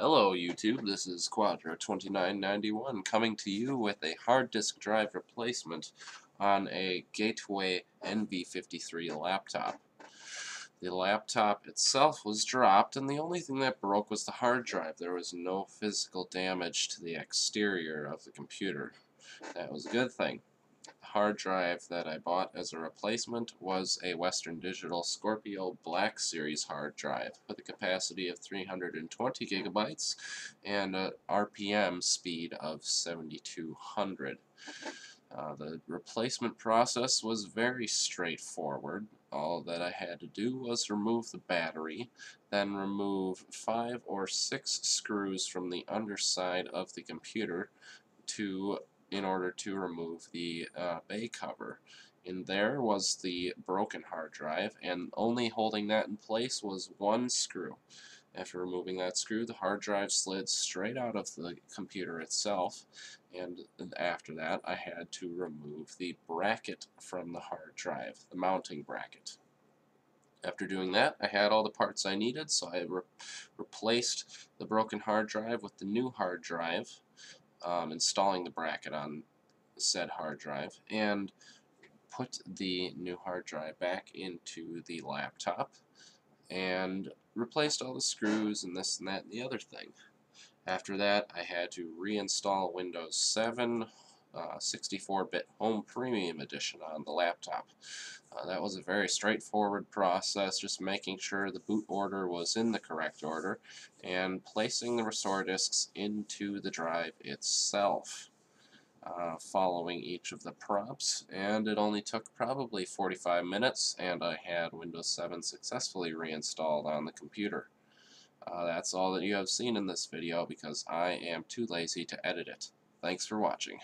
Hello YouTube, this is Quadro2991 coming to you with a hard disk drive replacement on a Gateway NV53 laptop. The laptop itself was dropped and the only thing that broke was the hard drive. There was no physical damage to the exterior of the computer. That was a good thing hard drive that I bought as a replacement was a Western Digital Scorpio Black Series hard drive with a capacity of 320 gigabytes and a RPM speed of 7200. Uh, the replacement process was very straightforward. All that I had to do was remove the battery, then remove five or six screws from the underside of the computer to in order to remove the uh, bay cover. In there was the broken hard drive, and only holding that in place was one screw. After removing that screw, the hard drive slid straight out of the computer itself, and after that I had to remove the bracket from the hard drive, the mounting bracket. After doing that, I had all the parts I needed, so I re replaced the broken hard drive with the new hard drive, um, installing the bracket on said hard drive and put the new hard drive back into the laptop and replaced all the screws and this and that and the other thing. After that I had to reinstall Windows 7 64-bit uh, Home Premium Edition on the laptop. Uh, that was a very straightforward process, just making sure the boot order was in the correct order and placing the restore disks into the drive itself. Uh, following each of the prompts and it only took probably 45 minutes and I had Windows 7 successfully reinstalled on the computer. Uh, that's all that you have seen in this video because I am too lazy to edit it. Thanks for watching.